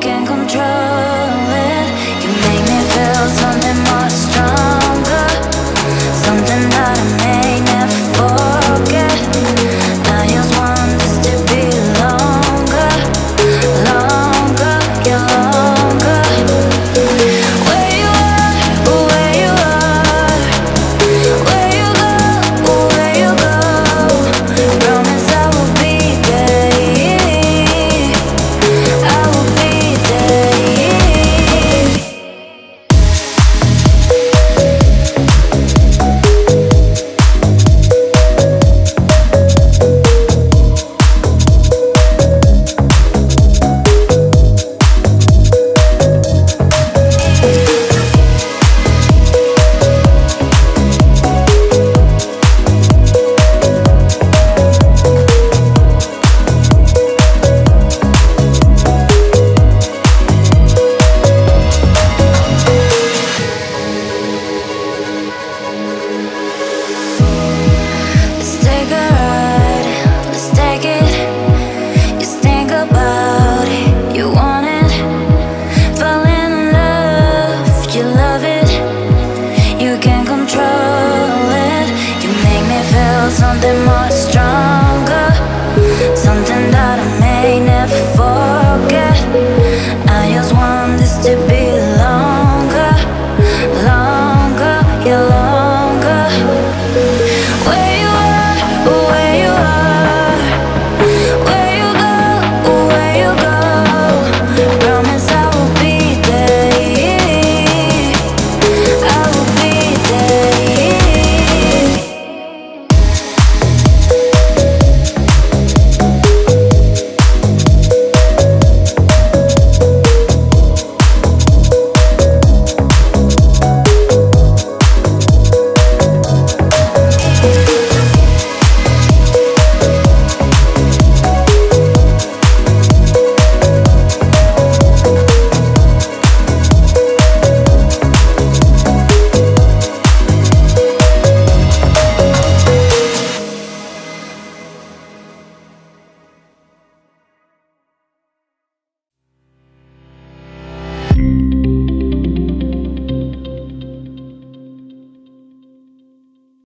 can't control. something much stronger. Something that I may never